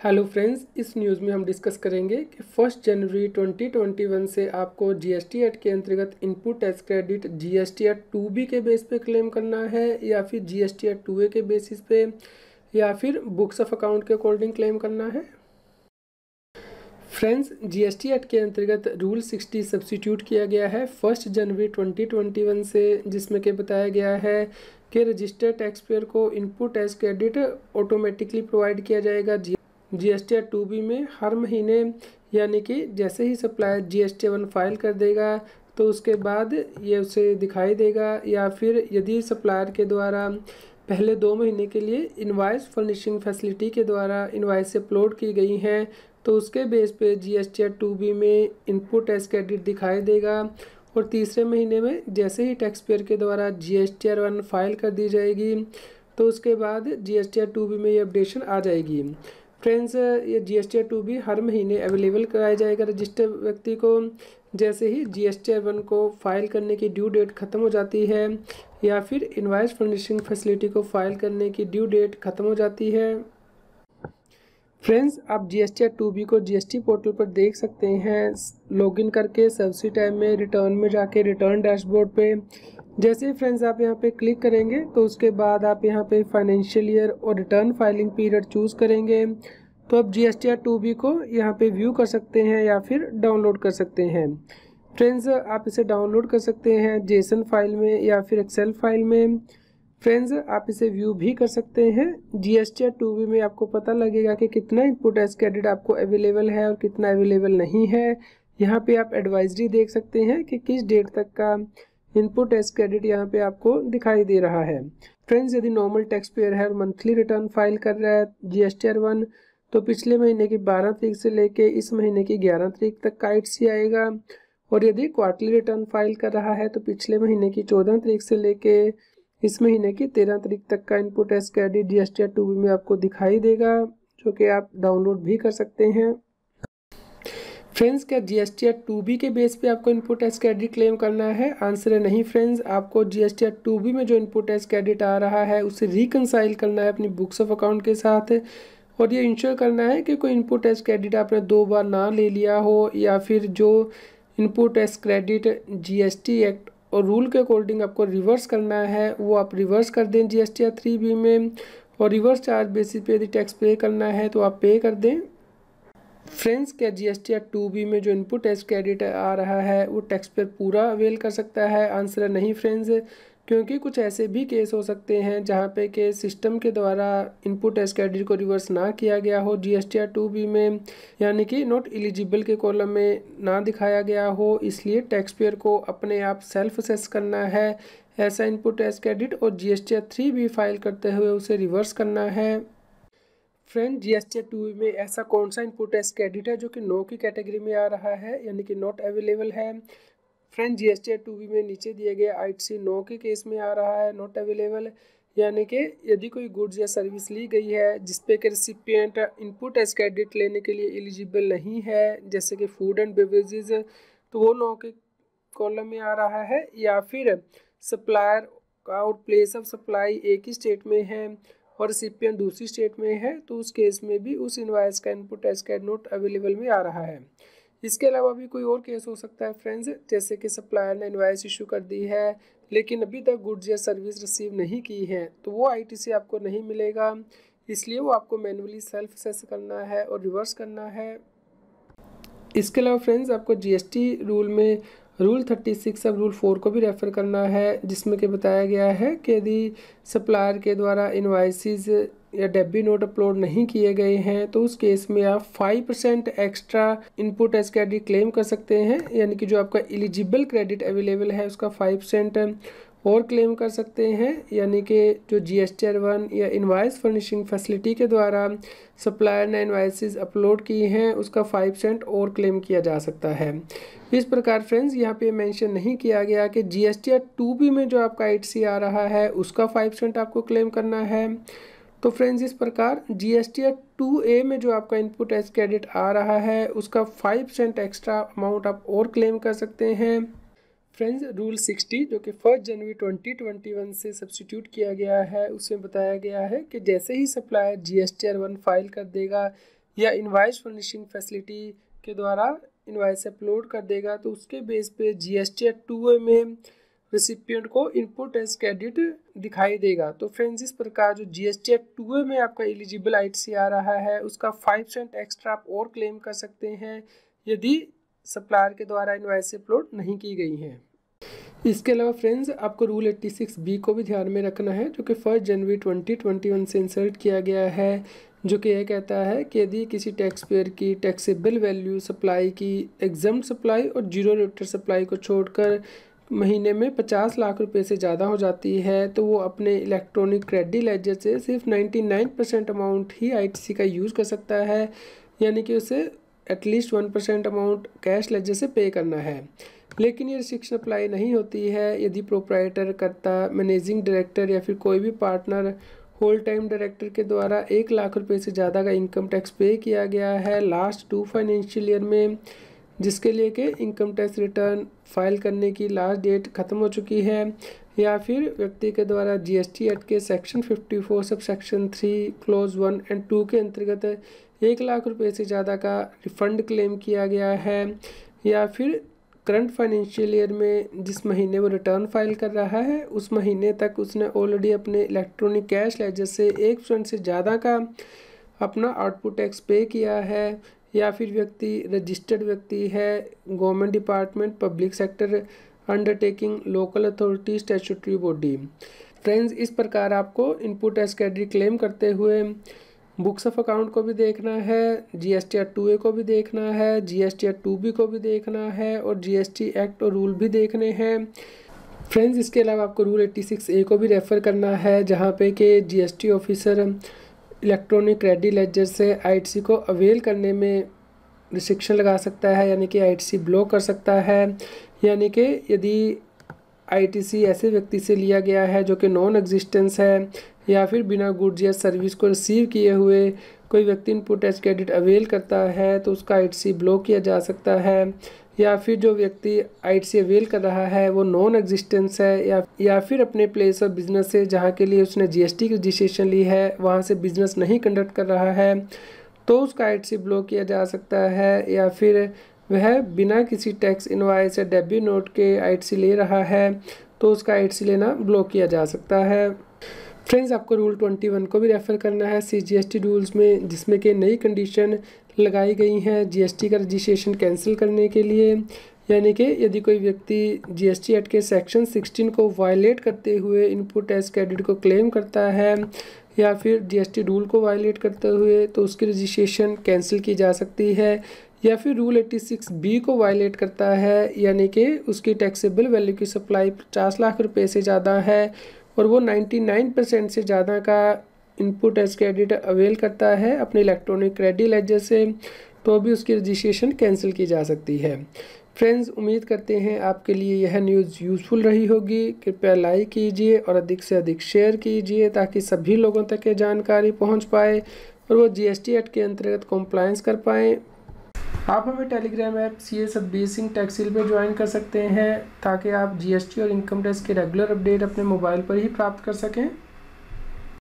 Hello friends, इस news में हम डिस्कस करेंगे कि फ़र्स्ट जनवरी 2021 से आपको जीएसटी एक्ट के अंतर्गत input tax credit GST act two B के बेस पे क्लेम करना है या फिर जीएसटी एक्ट टू ए के बेसिस पे या फिर बुक्स ऑफ़ अकाउंट के अकॉर्डिंग क्लेम करना है? फ्रेंड्स जीएसटी एक्ट के अंतर्गत रूल 60 सब्सिट्यूट किया गया है फ़र्स्ट जनवरी 2021 से, जिसमें के बताया गया है कि रजिस्टर्ड टैक्स पेयर को input tax credit automatically provide किया जाएगा। G S T two B में हर महीने, यानी कि जैसे ही supplier G S one file कर देगा तो उसके बाद ये उसे दिखाई देगा, या फिर यदि सप्लायर के द्वारा पहले दो महीने के लिए इनवाइस फर्निशिंग फैसिलिटी के द्वारा इनवाइस अपलोड की गई हैं तो उसके बेस पे G S T two B में इनपुट एस क्रेडिट दिखाई देगा। और तीसरे महीने में जैसे ही टैक्स पेयर के द्वारा G S T one file कर दी जाएगी तो उसके बाद G S T two B में ये अपडेशन आ जाएगी। फ्रेंड्स ये जी एस टी भी हर महीने अवेलेबल कराया जाएगा। रजिस्टर्ड व्यक्ति को जैसे ही जी एस वन को फ़ाइल करने की ड्यू डेट ख़त्म हो जाती है, या फिर इन्वाइस फर्निशिंग फैसिलिटी को फ़ाइल करने की ड्यू डेट ख़त्म हो जाती है। फ्रेंड्स आप G S T two B को जी एस टी पोर्टल पर देख सकते हैं। लॉगिन करके सबसी टाइम में रिटर्न में जाके रिटर्न डैशबोर्ड पे। जैसे ही फ्रेंड्स आप यहाँ पे क्लिक करेंगे तो उसके बाद आप यहाँ पे फाइनेंशियल ईयर और रिटर्न फाइलिंग पीरियड चूज़ करेंगे। तो आप G S T R two B को यहाँ पे व्यू कर सकते हैं या फिर डाउनलोड कर सकते हैं। फ्रेंड्स आप इसे डाउनलोड कर सकते हैं जेसन फ़ाइल में या फिर एक्सेल फ़ाइल में। फ्रेंड्स आप इसे व्यू भी कर सकते हैं। G S T R two B में आपको पता लगेगा कि कितना इनपुट एस क्रेडिट आपको अवेलेबल है और कितना अवेलेबल नहीं है। यहाँ पे आप एडवाइजरी देख सकते हैं कि किस डेट तक का इनपुट टैक्स क्रेडिट यहाँ पे आपको दिखाई दे रहा है। फ्रेंड्स यदि नॉर्मल टैक्स पेयर है और मंथली रिटर्न फ़ाइल कर रहा है G S T R one तो पिछले महीने की बारह तारीख से लेके इस महीने की ग्यारह तारीख तक का आई आएगा। और यदि क्वार्टरली रिटर्न फ़ाइल कर रहा है तो पिछले महीने की चौदह तारीख से लेके इस महीने की तेरह तारीख तक का input tax credit G S T two में आपको दिखाई देगा, जो कि आप डाउनलोड भी कर सकते हैं। फ्रेंड्स क्या G S T two B के बेस पे आपको इनपुट टैक्स क्रेडिट क्लेम करना है? आंसर है नहीं फ्रेंड्स आपको G S T two B में जो इनपुट टैक्स क्रेडिट आ रहा है, उसे रिकनसाइल करना है अपनी बुक्स ऑफ़ अकाउंट के साथ। और ये इंश्योर करना है कि कोई इनपुट टैक्स क्रेडिट आपने दो बार ना ले लिया हो या फिर जो input tax credit G S T act और रूल के अकॉर्डिंग आपको रिवर्स करना है, वो आप रिवर्स कर दें G S T three B में और रिवर्स चार्ज बेसिस पे यदि टैक्स पे करना है तो आप पे कर दें। फ्रेंड्स क्या जी एस टी या टू बी में जो इनपुट टैक्स क्रेडिट आ रहा है, वो टैक्स पर पूरा अवेल कर सकता है? आंसर नहीं फ्रेंड्स क्योंकि कुछ ऐसे भी केस हो सकते हैं जहाँ पे के सिस्टम के द्वारा इनपुट टैक्स क्रेडिट को रिवर्स ना किया गया हो जी एस टी या टू बी में, यानी कि नॉट एलिजिबल के कॉलम में ना दिखाया गया हो, इसलिए टैक्स पेयर को अपने आप सेल्फ असेस करना है। ऐसा इनपुट टैक्स क्रेडिट और G S T R three B file करते हुए उसे रिवर्स करना है। Friend G S T two में ऐसा कौन सा इनपुट टैक्स क्रेडिट है जो कि नो की कैटेगरी में आ रहा है, यानी कि नॉट अवेलेबल है? Friend G S T two में नीचे दिए गए आई सी नो के केस में आ रहा है नॉट अवेलेबल यानी कि यदि कोई गुड्स या सर्विस ली गई है, जिसपे के रिसिपियंट इनपुट टैक्स क्रेडिट लेने के लिए एलिजिबल नहीं है, जैसे कि फ़ूड एंड बेवरेजेज तो वो नो के कॉलम में आ रहा है, या फिर सप्लायर का और प्लेस ऑफ़ सप्लाई एक ही स्टेट में है और रिसिपियन दूसरी स्टेट में है तो उस केस में भी उस इन्वाइस का इनपुट टैक्स कैड नोट अवेलेबल में आ रहा है। इसके अलावा भी कोई और केस हो सकता है फ्रेंड्स जैसे कि सप्लायर ने इन्वाइस इशू कर दी है, लेकिन अभी तक गुड्स या सर्विस रिसीव नहीं की है तो वो आईटीसी आपको नहीं मिलेगा। इसलिए वो आपको मैनुअली सेल्फ असेस करना है और रिवर्स करना है। इसके अलावा फ्रेंड्स आपको जीएसटी रूल में रूल थर्टी सिक्स अब रूल फोर को भी रेफ़र करना है, जिसमें कि बताया गया है कि यदि सप्लायर के द्वारा इन्वाइसिस या डेबी नोट अपलोड नहीं किए गए हैं तो उस केस में आप five percent extra input S credit claim कर सकते हैं, यानी कि जो आपका एलिजिबल क्रेडिट अवेलेबल है, उसका फाइव परसेंट और क्लेम कर सकते हैं, यानी कि जो G S T R one या इन्वाइस फर्निशिंग फैसिलिटी के द्वारा सप्लायर ने इन्वाइसिस अपलोड की हैं, उसका फाइव परसेंट और क्लेम किया जा सकता है। इस प्रकार फ्रेंड्स यहाँ पे मेंशन नहीं किया गया कि G S T R two B में जो आपका एट सी आ रहा है, उसका फाइव परसेंट आपको क्लेम करना है। तो फ्रेंड्स इस प्रकार G S T R two A में जो आपका इनपुट एस क्रेडिट आ रहा है, उसका फाइव परसेंट एक्स्ट्रा अमाउंट आप और क्लेम कर सकते हैं। फ्रेंड्स, रूल सिक्सटी, जो कि फ़र्स्ट जनवरी ट्वेंटी ट्वेंटी वन से सब्सिट्यूट किया गया है, उसमें बताया गया है कि जैसे ही supplier G S T one file कर देगा या इन्वाइस फर्निशिंग फैसिलिटी के द्वारा इन्वाइस अपलोड कर देगा तो उसके बेस पे जी एस टी टू में रिसिपियंट को इनपुट एज क्रेडिट दिखाई देगा। तो फ्रेंड्स इस प्रकार जो G S T two A में आपका एलिजिबल आई आ रहा है, उसका फाइव परसेंट एक्स्ट्रा आप और क्लेम कर सकते हैं, यदि सप्लायर के द्वारा इन्वाइस अपलोड नहीं की गई हैं। इसके अलावा फ्रेंड्स, आपको रूल 86 बी को भी ध्यान में रखना है, जो कि फ़र्स्ट जनवरी 2021 से इंसर्ट किया गया है, जो कि यह कहता है कि यदि किसी टैक्स पेयर की टैक्सेबल वैल्यू सप्लाई की एग्ज़ाम सप्लाई और ज़ीरो रेटर सप्लाई को छोड़कर महीने में पचास लाख रुपए से ज़्यादा हो जाती है तो वो अपने इलेक्ट्रॉनिक क्रेडिट लेजर से सिर्फ़ नाइन्टी नाइन परसेंट अमाउंट ही आईटीसी का यूज़ कर सकता है, यानी कि उसे at least one percent amount cash ledger से पे करना है। लेकिन ये रिस्ट्रिक्शन अप्लाई नहीं होती है। यदि प्रोप्राइटर करता मैनेजिंग डायरेक्टर या फिर कोई भी पार्टनर होल टाइम डायरेक्टर के द्वारा एक लाख रुपए से ज़्यादा का इनकम टैक्स पे किया गया है लास्ट टू फाइनेंशियल ईयर में, जिसके लिए कि इनकम टैक्स रिटर्न फ़ाइल करने की लास्ट डेट ख़त्म हो चुकी है, या फिर व्यक्ति के द्वारा जीएसटी एक्ट के section 54 sub section three clause one and two के अंतर्गत एक लाख रुपए से ज़्यादा का रिफंड क्लेम किया गया है, या फिर करंट फाइनेंशियल ईयर में जिस महीने वो रिटर्न फ़ाइल कर रहा है, उस महीने तक उसने ऑलरेडी अपने इलेक्ट्रॉनिक कैश लेजर से एक परसेंट से ज़्यादा का अपना आउटपुट टैक्स पे किया है, या फिर व्यक्ति रजिस्टर्ड व्यक्ति है government department public sector undertaking local authority statutory body friends इस प्रकार आपको इनपुट एस क्रेडिट क्लेम करते हुए बुक्स ऑफ़ अकाउंट को भी देखना है G S T R two A को भी देखना है G S T R two B को भी देखना है और जी एस टी एक्ट और रूल भी देखने हैं। फ्रेंड्स इसके अलावा आपको रूल एट्टी सिक्स ए को भी रेफ़र करना है, जहाँ पे कि G S T officer electronic credit ledger से आई टी सी को अवेल करने में रिस्ट्रिक्शन लगा सकता है, यानी कि आई टी सी ब्लॉक कर सकता है। यानी कि यदि आईटीसी ऐसे व्यक्ति से लिया गया है जो कि नॉन एग्जिस्टेंस है या फिर बिना गुड्स या सर्विस को रिसीव किए हुए कोई व्यक्ति इनपुट एज क्रेडिट अवेल करता है तो उसका आईटीसी ब्लॉक किया जा सकता है। या फिर जो व्यक्ति आईटीसी अवेल कर रहा है वो नॉन एग्जिस्टेंस है या या फिर अपने प्लेस ऑफ़ बिज़नेस से जहाँ के लिए उसने जीएसटी की रजिस्ट्रेशन ली है, वहाँ से बिज़नेस नहीं कंडक्ट कर रहा है तो उसका आईटीसी ब्लॉक किया जा सकता है या फिर वह बिना किसी टैक्स इनवाइस या डेबी नोट के आई ले रहा है तो उसका आई लेना ब्लॉक किया जा सकता है। फ्रेंड्स, आपको रूल ट्वेंटी वन को भी रेफ़र करना है C G S T rules में, जिसमें कि नई कंडीशन लगाई गई हैं जी एस टी का रजिस्ट्रेशन कैंसिल करने के लिए। यानी कि यदि कोई व्यक्ति जी एस टी एक्ट के सेक्शन सिक्सटीन को वायलेट करते हुए इनपुट टैक्स क्रेडिट को क्लेम करता है, या फिर जी एस टी रूल को वायलेट करते हुए तो उसकी रजिस्ट्रेशन कैंसिल की जा सकती है। या फिर रूल एट्टी सिक्स बी को वायलेट करता है, यानी कि उसकी टैक्सेबल वैल्यू की सप्लाई पचास लाख रुपए से ज़्यादा है और वो 99 परसेंट से ज़्यादा का इनपुट एज क्रेडिट अवेल करता है अपने इलेक्ट्रॉनिक क्रेडिट लेजर से तो भी उसकी रजिस्ट्रेशन कैंसिल की जा सकती है। फ्रेंड्स उम्मीद करते हैं आपके लिए यह न्यूज़ यूज़फुल रही होगी। कृपया लाइक कीजिए और अधिक से अधिक शेयर कीजिए ताकि सभी लोगों तक ये जानकारी पहुँच पाए और वो जीएसटी एक्ट के अंतर्गत कॉम्प्लाइंस कर पाएँ। आप हमें Telegram app C S B Singh टैक्सील पर ज्वाइन कर सकते हैं ताकि आप जीएसटी और इनकम टैक्स के रेगुलर अपडेट अपने मोबाइल पर ही प्राप्त कर सकें।